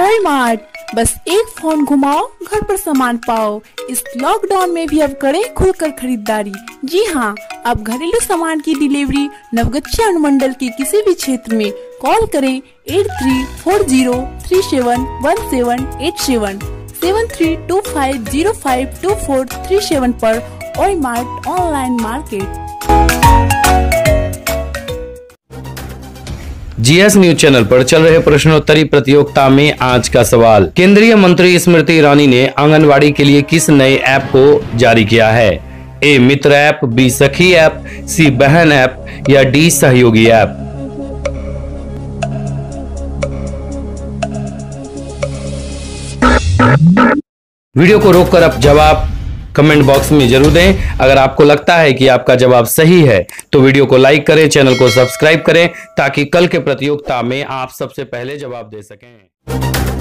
ओए मार्ट बस एक फ़ोन घुमाओ, घर पर सामान पाओ। इस लॉकडाउन में भी अब करें खुलकर खरीदारी। जी हाँ अब घरेलू सामान की डिलीवरी नवगछिया अनुमंडल के किसी भी क्षेत्र में। कॉल करें eight three four zero three seven one seven eight seven. Seven three two five zero five two four three seven पर ओए mart online market GS news channel पर चल रहे प्रश्नोत्तरी प्रतियोगिता में आज का सवाल। केंद्रीय मंत्री स्मृति ईरानी ने आंगनवाड़ी के लिए किस नए ऐप को जारी किया है? ए, मित्र ऐप, बी, सखी ऐप, सी, बहन ऐप, या डी, सहयोगी ऐप? वीडियो को रोककर अब जवाब कमेंट बॉक्स में ज़रूर दें। अगर आपको लगता है कि आपका जवाब सही है तो वीडियो को लाइक करें, चैनल को सब्सक्राइब करें, ताकि कल के प्रतियोगिता में आप सबसे पहले जवाब दे सकें।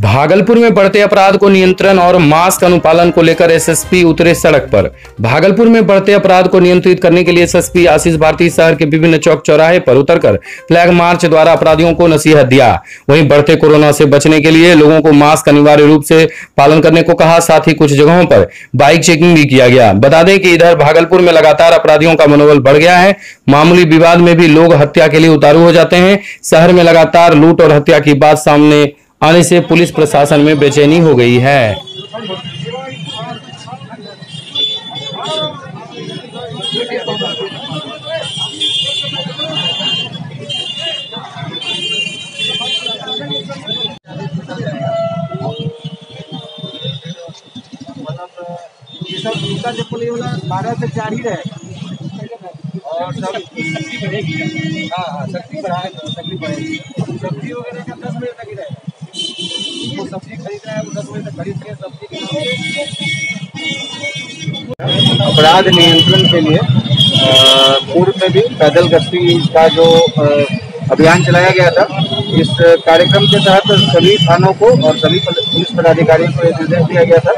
भागलपुर में बढ़ते अपराध को नियंत्रण और मास्क अनुपालन को लेकर एसएसपी उतरे सड़क पर। भागलपुर में बढ़ते अपराध को नियंत्रित करने के लिए एसएसपी आशीष भारती शहर के विभिन्न चौक चौराहे पर उतरकर फ्लैग मार्च द्वारा अपराधियों को नसीहत दिया। वहीं बढ़ते कोरोना से बचने के लिए लोगों को मास्क अनिवार्य रूप से पालन करने को कहा, साथ ही कुछ जगहों पर बाइक चेकिंग भी किया गया। बता दें कि इधर भागलपुर में लगातार अपराधियों का मनोबल बढ़ गया है। मामूली विवाद में भी लोग हत्या के लिए उतारू हो जाते हैं। शहर में लगातार लूट और हत्या की बात सामने आने से पुलिस प्रशासन में बेचैनी हो गई है। ये सब जूता चप्पल ये वाला बारह से चार ही और सब हाँ हाँ सब्ज़ी बढ़ा सब्ज़ी बढ़ेगी सब्ज़ी वगैरह का दस बजे तक ही रहेगा वो सब्ज़ी खरीद रहे हैं दस बजे तक खरीद के सब्ज़ी अपराध नियंत्रण के लिए पूर्व में भी पैदल गश्ती का जो अभियान चलाया गया था, इस कार्यक्रम के तहत सभी थानों को और सभी पुलिस पदाधिकारियों को निर्देश दिया गया था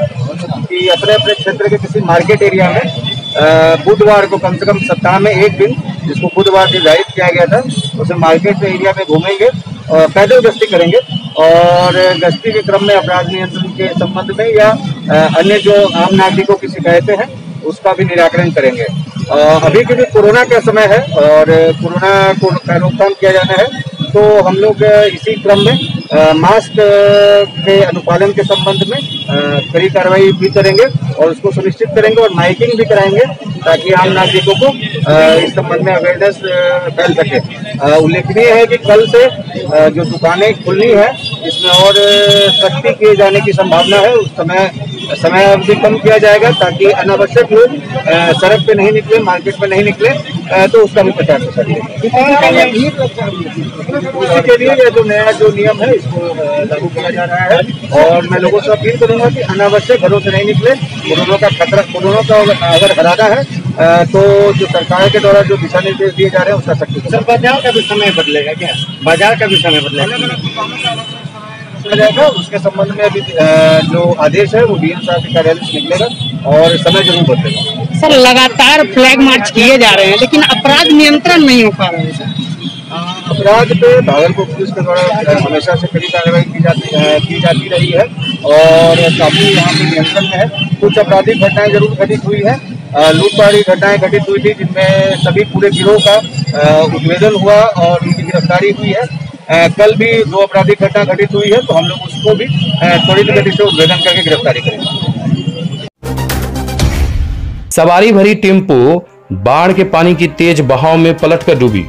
कि अपने अपने क्षेत्र के किसी मार्केट एरिया में बुधवार को कम से कम सप्ताह में एक दिन, जिसको बुधवार निर्धारित किया गया था, उसे मार्केट एरिया में घूमेंगे और पैदल गश्ती करेंगे। और गश्ती के क्रम में अपराध नियंत्रण के संबंध में या अन्य जो आम नागरिकों की शिकायतें हैं, उसका भी निराकरण करेंगे। अभी के कोरोना का समय है और कोरोना को का रोकथाम किया जाना है तो हम लोग इसी क्रम में मास्क के अनुपालन के संबंध में कड़ी कार्रवाई भी करेंगे और उसको सुनिश्चित करेंगे और माइकिंग भी कराएँगे ताकि आम नागरिकों को इस संबंध में अवेयरनेस फैल सके। उल्लेखनीय है कि कल से जो दुकानें खुलनी है, इसमें और सख्ती किए जाने की संभावना है। उस समय समय अवधि कम किया जाएगा ताकि अनावश्यक लोग सड़क पे नहीं निकले, मार्केट में नहीं निकले। तो उसका भी प्रचार प्रसार उसी के लिए जो नया जो नियम है इसको लागू किया जा रहा है। और मैं लोगों से अपील करूँगा कि अनावश्यक घरों से नहीं निकले। कोरोना का खतरा कोरोना का अगर हराना है तो जो सरकार के द्वारा जो दिशा निर्देश दिए जा रहे हैं उसका सख्ती सर बाज़ार का भी समय बदलेगा क्या? बाज़ार का भी समय बदलेगा। उसके संबंध में अभी जो आदेश है वो डीएम साहब के कार्यालय से निकलेगा। और समय ज़रूर बदलेगा सर लगातार फ्लैग मार्च किए जा रहे हैं लेकिन अपराध नियंत्रण नहीं हो पा रहे है सर। अपराध पे भागलपुर पुलिस के द्वारा हमेशा से कड़ी कार्रवाई की जाती अ, की जाती रही है और काफ़ी यहाँ पे नियंत्रण में है। कुछ आपराधिक घटनाएँ ज़रूर घटित हुई है। लूटपाट की घटनाएँ घटित हुई थी जिनमें सभी पूरे गिरोह का उद्भेदन हुआ और उनकी गिरफ्तारी हुई है। कल भी दो आपराधिक घटना घटित हुई है तो हम लोग उसको भी त्वरित गति से उद्भेदन करके गिरफ्तारी करेंगे। सवारी भरी टेंपो बाढ़ के पानी की तेज बहाव में पलटकर डूबी।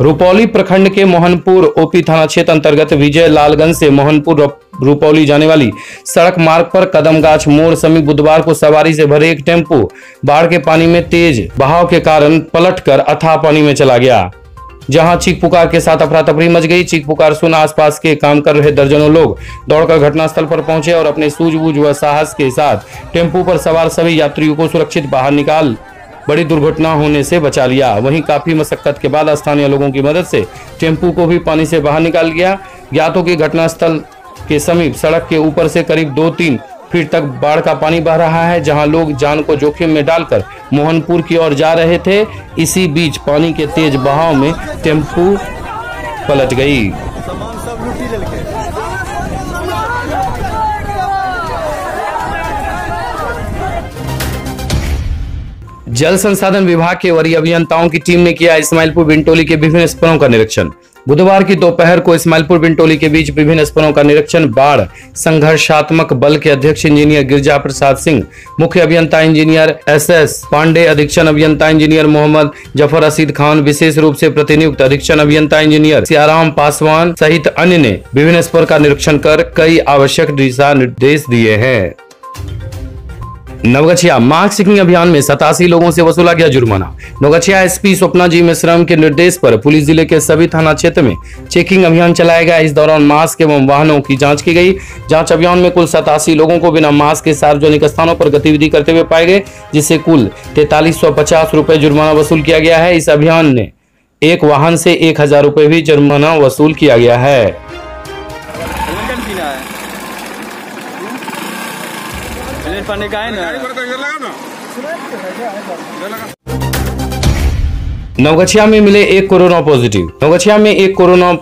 रुपौली प्रखंड के मोहनपुर ओपी थाना क्षेत्र अंतर्गत विजय लालगंज से मोहनपुर रुपौली जाने वाली सड़क मार्ग पर कदमगाछ मोड़ समीप बुधवार को सवारी से भरे एक टेंपो बाढ़ के पानी में तेज बहाव के कारण पलटकर अथाह पानी में चला गया। जहाँ चीख पुकार के साथ अफरा तफरी मच गई। चीख पुकार सुन आसपास के काम कर रहे दर्जनों लोग दौड़कर घटनास्थल पर पहुँचे और अपने सूझबूझ व साहस के साथ टेंपो पर सवार सभी यात्रियों को सुरक्षित बाहर निकाल, बड़ी दुर्घटना होने से बचा लिया। वहीं काफ़ी मशक्कत के बाद स्थानीय लोगों की मदद से टेंपू को भी पानी से बाहर निकाल गया। ज्ञातों की घटनास्थल के समीप, सड़क के ऊपर से करीब दो तीन फीट तक बाढ़ का पानी बह रहा है, जहाँ लोग जान को जोखिम में डालकर मोहनपुर की ओर जा रहे थे। इसी बीच पानी के तेज बहाव में टेंपू पलट गई। जल संसाधन विभाग के वरीय अभियंताओं की टीम ने किया इस्माइलपुर बिंटोली के विभिन्न स्तरों का निरीक्षण। बुधवार की दोपहर को इस्माइलपुर बिंटोली के बीच विभिन्न स्तरों का निरीक्षण। बाढ़, संघर्षात्मक बल के अध्यक्ष इंजीनियर गिरजा प्रसाद सिंह, मुख्य अभियंता इंजीनियर एस एस पांडे, अधीक्षण अभियंता इंजीनियर मोहम्मद ज़फ़र रशीद खान, विशेष रूप से प्रतिनियुक्त अधीक्षण अभियंता इंजीनियर सियाराम पासवान सहित अन्य ने विभिन्न स्तर का निरीक्षण कर कई आवश्यक दिशा निर्देश दिए हैं। नवगछिया मार्क्स चेकिंग अभियान में सतासी लोगों से वसूला गया जुर्माना। नवगछिया एसपी स्वप्ना जी मिश्रम के निर्देश पर पुलिस ज़िले के सभी थाना क्षेत्र में चेकिंग अभियान चलाया गया। इस दौरान मास्क एवं वाहनों की जाँच की गई। जाँच अभियान में कुल सतासी लोगों को बिना मास्क के सार्वजनिक स्थानों पर गतिविधि करते हुए पाए गए, जिससे कुल तैतालीस रूपए जुर्माना वसूल किया गया है। इस अभियान ने एक वाहन से एक हज़ार भी जुर्माना वसूल किया गया है। दिनेश पांडे का है ना? नवगछिया में मिले एक कोरोना पॉजिटिव। नवगछिया में एक कोरोना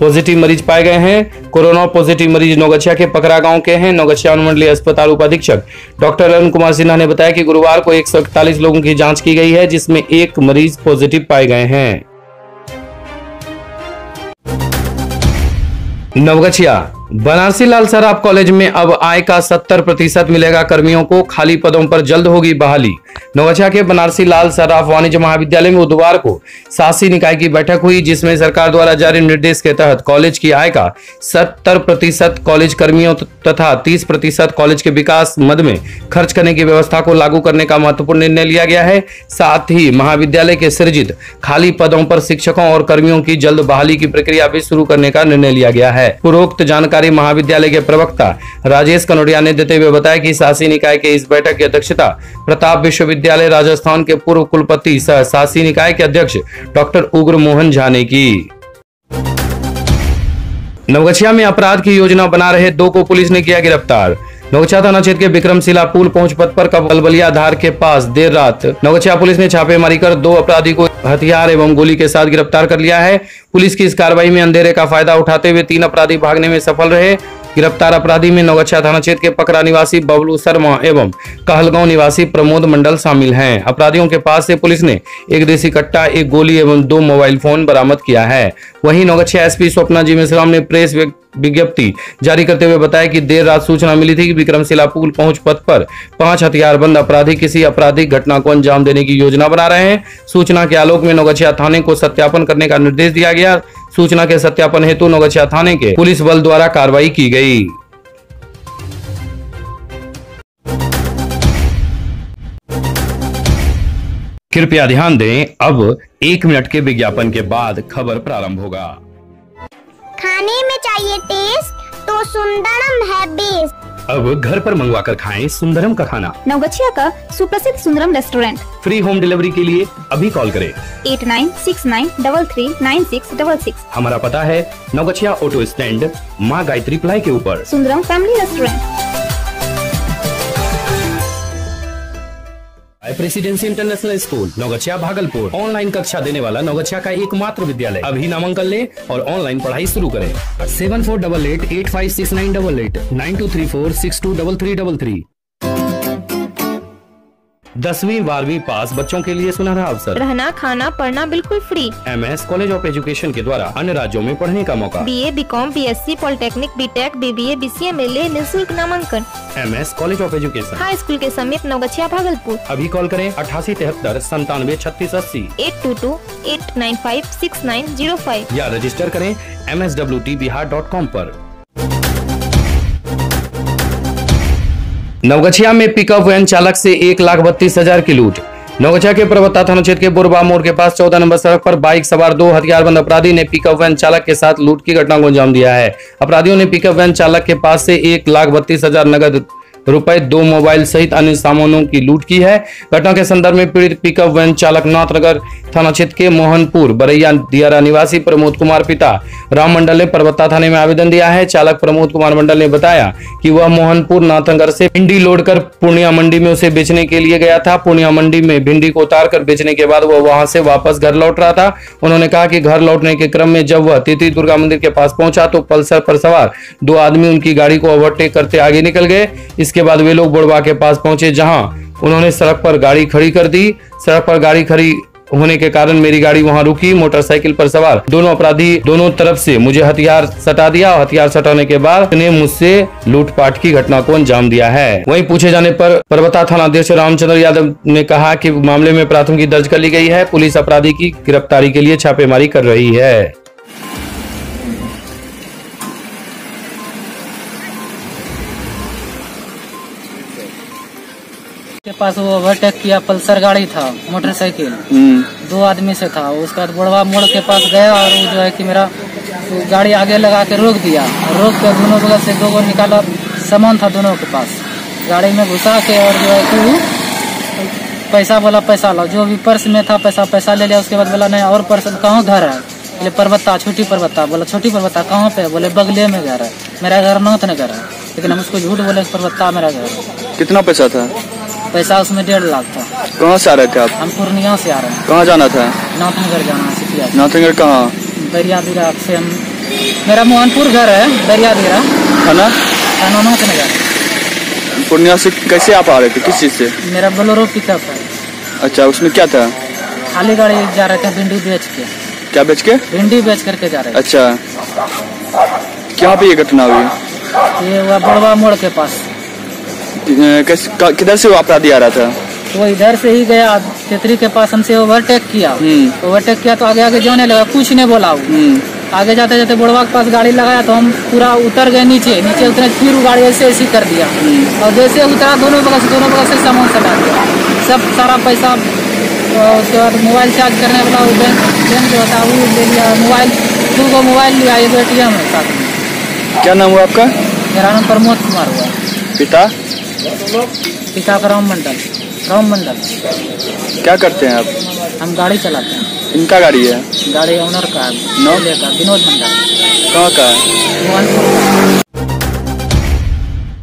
पॉजिटिव मरीज़ पाए गए हैं। कोरोना पॉजिटिव मरीज़ नवगछिया के पकड़ा गाँव के हैं। नौगछिया अनुमंडलीय अस्पताल उपाधीक्षक डॉक्टर अरुण कुमार सिन्हा ने बताया कि गुरुवार को एक सौ इकतालीस लोगों की जाँच की गई है जिसमें एक मरीज़ पॉजिटिव पाए गए हैं। नवगछिया बनारसी लाल सराफ कॉलेज में अब आय का 70 प्रतिशत मिलेगा। कर्मियों को खाली पदों पर जल्द होगी बहाली। नवगछिया के बनारसी लाल सराफ वाणिज्य महाविद्यालय में बुधवार को शासी निकाय की बैठक हुई, जिसमें सरकार द्वारा जारी निर्देश के तहत कॉलेज की आय का 70 प्रतिशत कॉलेज कर्मियों तथा 30 प्रतिशत कॉलेज के विकास मद में खर्च करने की व्यवस्था को लागू करने का महत्वपूर्ण निर्णय लिया गया है। साथ ही महाविद्यालय के सृजित खाली पदों पर शिक्षकों और कर्मियों की जल्द बहाली की प्रक्रिया भी शुरू करने का निर्णय लिया गया है। पूर्वोक्त जानकारी महाविद्यालय के प्रवक्ता राजेश कनोडिया ने देते हुए बताया कि शासी निकाय के इस बैठक की अध्यक्षता प्रताप विश्वविद्यालय राजस्थान के पूर्व कुलपति सह शासी निकाय के अध्यक्ष डॉक्टर उग्र मोहन झा ने की। नवगछिया में अपराध की योजना बना रहे दो को पुलिस ने किया गिरफ़्तार। नवगछिया थाना क्षेत्र के विक्रमशिला पुल पहुँच पथ पर कबलबलिया धार के पास देर रात नौगछा पुलिस ने छापेमारी कर दो अपराधी को हथियार एवं गोली के साथ गिरफ़्तार कर लिया है। पुलिस की इस कार्रवाई में अंधेरे का फ़ायदा उठाते हुए तीन अपराधी भागने में सफल रहे। गिरफ़्तार अपराधी में नवगछिया थाना क्षेत्र के पकड़ा निवासी बबलू शर्मा एवं कहलगांव निवासी प्रमोद मंडल शामिल हैं। अपराधियों के पास से पुलिस ने एक देसी कट्टा, एक गोली एवं दो मोबाइल फ़ोन बरामद किया है। वहीं नवगछिया एसपी स्वप्ना जी मिश्राम ने प्रेस विज्ञप्ति जारी करते हुए बताया कि देर रात सूचना मिली थी कि विक्रमशिला पुल पहुँच पथ पर पाँच हथियारबंद अपराधी किसी आपराधिक घटना को अंजाम देने की योजना बना रहे हैं। सूचना के आलोक में नौगछिया थाने को सत्यापन करने का निर्देश दिया गया। सूचना के सत्यापन हेतु नौगछिया थाने के पुलिस बल द्वारा कार्रवाई की गई कृपया ध्यान दें, अब एक मिनट के विज्ञापन के बाद खबर प्रारंभ होगा। खाने में चाहिए टेस्ट तो सुंदरम है बेस्ट। अब घर पर मंगवा कर खाएँ सुंदरम का खाना। नवगछिया का सुप्रसिद्ध Sundaram restaurant. Free home delivery के लिए अभी कॉल करें। Eight nine six nine double three nine six double six. हमारा पता है नवगछिया ऑटो स्टैंड माँ गायत्री प्लाई के ऊपर। Sundaram family restaurant. Presidency international school Naugachhia Bhagalpur. Online कक्षा देने वाला नौगछिया का एकमात्र विद्यालय। अभी नामांकन ले और ऑनलाइन पढ़ाई शुरू करें। Seven four double eight eight five six nine double eight, nine two three four six two double three double three. दसवीं बारहवीं पास बच्चों के लिए सुनहरा अवसर। रहना खाना पढ़ना बिल्कुल free M S college of education के द्वारा अन्य राज्यों में पढ़ने का मौका। B A B com B S C polytechnic B tech B B A B C M L A निःशुल्क नामांकन M S college of education high school के समीप नवगछिया भागलपुर अभी कॉल करें अठासी तिहत्तर संतानवे छत्तीस अस्सी। Eight two two eight nine five six nine zero five या रजिस्टर करें M S W T Bihar dot com पर। नवगछिया में पिकअप वैन चालक से एक लाख बत्तीस हज़ार की लूट। नवगछिया के प्रवक्ता थाना क्षेत्र के बुरबा मोड़ के पास चौदह नंबर सड़क पर बाइक सवार दो हथियारबंद अपराधी ने पिकअप वैन चालक के साथ लूट की घटना को अंजाम दिया है। अपराधियों ने पिकअप वैन चालक के पास से एक लाख बत्तीस हज़ार नगद रुपए, दो मोबाइल सहित अन्य सामानों की लूट की है। घटना के संदर्भ में पीड़ित पिकअप वैन चालक नाथनगर थाना क्षेत्र के मोहनपुर, बरैया दियारा निवासी प्रमोद कुमार पिता, राम मंडल ने परबत्ता थाने में आवेदन दिया है। चालक प्रमोद कुमार मंडल ने बताया कि वह मोहनपुर नाथनगर से भिंडी लोड कर पूर्णिया मंडी में उसे बेचने के लिए गया था। पूर्णिया मंडी में भिंडी को उतार कर बेचने के बाद वह वहाँ से वापस घर लौट रहा था। उन्होंने कहा कि घर लौटने के क्रम में जब वह तिथि दुर्गा मंदिर के पास पहुँचा तो पल्सर पर सवार दो आदमी उनकी गाड़ी को ओवरटेक करते आगे निकल गए। इसके बाद वे लोग बुढ़वा के पास पहुँचे, जहाँ उन्होंने सड़क पर गाड़ी खड़ी कर दी। सड़क पर गाड़ी खड़ी होने के कारण मेरी गाड़ी वहाँ रुकी, मोटरसाइकिल पर सवार। दोनों अपराधी दोनों तरफ़ से मुझे हथियार सटा दिया और हथियार सटाने के बाद ने मुझसे लूटपाट की घटना को अंजाम दिया है। वहीं पूछे जाने पर पर्वता थाना अध्यक्ष रामचंद्र यादव ने कहा कि मामले में प्राथमिकी दर्ज कर ली गई है। पुलिस अपराधी की गिरफ्तारी के लिए छापेमारी कर रही है। के पास वो ओवरटेक किया पल्सर गाड़ी था मोटरसाइकिल दो आदमी से था उसके बाद बुढ़वा मोड़ के पास गया और वो जो है कि मेरा वो गाड़ी आगे लगा के रोक दिया। रोक के दोनों बगल से दो गो निकाला सामान था दोनों के पास। गाड़ी में घुसा के और जो है कि वो पैसा बोला पैसा लो जो भी पर्स में था पैसा पैसा ले लिया। उसके बाद बोला नहीं और पर्स कहाँ घर है? बोले पर्वत्ता छोटी पर्वत्ता बोला छोटी पर्वत्ता कहाँ पे? बोले बगले में घर है। मेरा घर नौत नगर है। लेकिन हम उसको झूठ बोले पर्वत्ता मेरा घर। कितना पैसा था? पैसा उसमें डेढ़ लाख था। कहाँ से आ रहे थे आप? हम पूर्णिया से आ रहे हैं। कहाँ जाना था? नाथनगर जाना है नाथनगर कहाँ? दरिया दिरा से हम मेरा मोहनपुर घर है दरिया दिरा थाना थाना नाथनगर पूर्णिया से कैसे आप आ रहे थे? किस चीज़ से? मेरा बोलोरो पिकअप है। अच्छा उसमें क्या था? खाली गाड़ी जा रहे थे भिंडी बेच के। क्या बेच के? भिंडी बेच करके जा रहे अच्छा। क्या पे ये घटना हुई? ये हुआ बड़वा मोड़ के पास। किधर से वो अपराधी आ रहा था? वो इधर से ही गया तेतरी के पास हमसे ओवरटेक किया। हम्म। ओवरटेक किया तो आगे आगे जाने लगा कुछ नहीं बोला वो। हम्म, आगे जाते जाते बुढ़वा के पास गाड़ी लगाया तो हम पूरा उतर गए नीचे। नीचे उतरे फिर गाड़ी ऐसे ऐसी कर दिया। और जैसे उतरा दोनों बगल से दोनों बगल से सामान सटा दिया सब सारा पैसा उसके बाद मोबाइल चार्ज करने वाला वो बैंक बैंक जो होता वो ले लिया। मोबाइल दो गो मोबाइल लिया एक ए टी एम है क्या नाम हुआ आपका? मेरा नाम प्रमोद कुमार हुआ। पिता? पिता का राम मंडल राम मंडल। क्या करते हैं आप? हम गाड़ी चलाते हैं। इनका गाड़ी है? गाड़ी ओनर का है नौ? लेकर विनोद मंडल। कहाँ का है?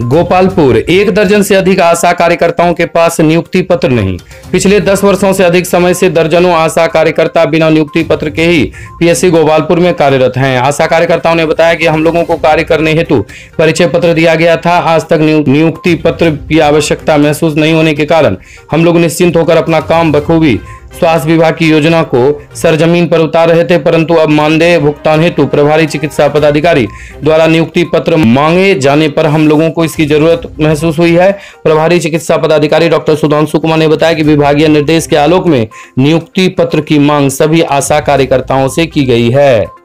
गोपालपुर, एक दर्जन से अधिक आशा कार्यकर्ताओं के पास नियुक्ति पत्र नहीं। पिछले दस वर्षों से अधिक समय से दर्जनों आशा कार्यकर्ता बिना नियुक्ति पत्र के ही पीएससी गोपालपुर में कार्यरत हैं। आशा कार्यकर्ताओं ने बताया कि हम लोगों को कार्य करने हेतु परिचय पत्र दिया गया था। आज तक नियुक्ति पत्र की आवश्यकता महसूस नहीं होने के कारण हम लोग निश्चिंत होकर अपना काम बखूबी स्वास्थ्य विभाग की योजना को सरजमीन पर उतार रहे थे, परंतु अब मानदेय भुगतान हेतु प्रभारी चिकित्सा पदाधिकारी द्वारा नियुक्ति पत्र मांगे जाने पर हम लोगों को इसकी ज़रूरत महसूस हुई है। प्रभारी चिकित्सा पदाधिकारी डॉक्टर सुधांशु कुमार ने बताया कि विभागीय निर्देश के आलोक में नियुक्ति पत्र की मांग सभी आशा कार्यकर्ताओं से की गई है।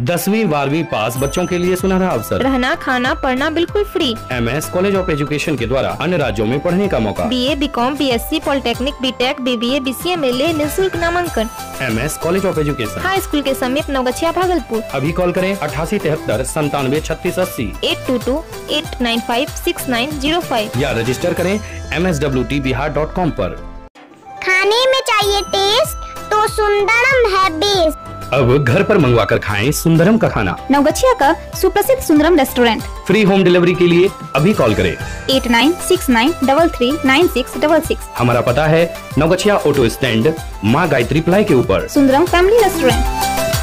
दसवीं बारहवीं पास बच्चों के लिए सुनहरा अवसर। रहना खाना पढ़ना बिल्कुल free M S college of education के द्वारा अन्य राज्यों में पढ़ने का मौका। B A B com B S C polytechnic B tech B B A B C M L A निःशुल्क नामांकन। M S college of education high school के समीप नवगछिया भागलपुर। अभी कॉल करें अठासी तिहत्तर संतानवे छत्तीस अस्सी। Eight two two eight nine five six nine zero five. या रजिस्टर करें M S W T Bihar dot com आरोप खाने में चाहिए टेस्ट तो सुंदरम है बेस्ट अब घर पर मंगवा कर खाएँ सुंदरम का खाना। नवगछिया का सुप्रसिद्ध Sundaram restaurant. Free home delivery के लिए अभी कॉल करें। Eight nine six nine double three nine six double six. हमारा पता है नवगछिया ऑटो स्टैंड माँ गायत्री प्लाई के ऊपर। Sundaram family restaurant.